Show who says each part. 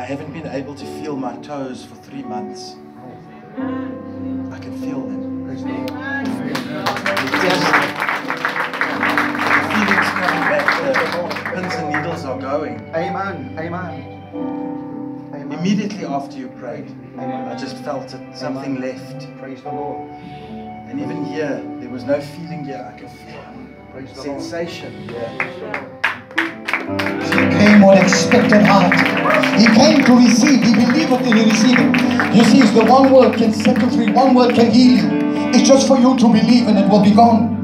Speaker 1: I haven't been able to feel my toes for three months. I can feel them.
Speaker 2: Praise the Lord.
Speaker 1: Just, feelings coming back, the pins and needles are going.
Speaker 2: Amen. Amen. Amen.
Speaker 1: Immediately after you prayed,
Speaker 2: Amen.
Speaker 1: I just felt it, something left.
Speaker 2: Praise the Lord.
Speaker 1: And even here, there was no feeling here. I could feel
Speaker 2: Praise the Lord.
Speaker 1: sensation here.
Speaker 3: He came with expectant heart. To receive. He believed received it. You see, it's the one word can set you free. One word can heal you. It's just for you to believe and it will be gone.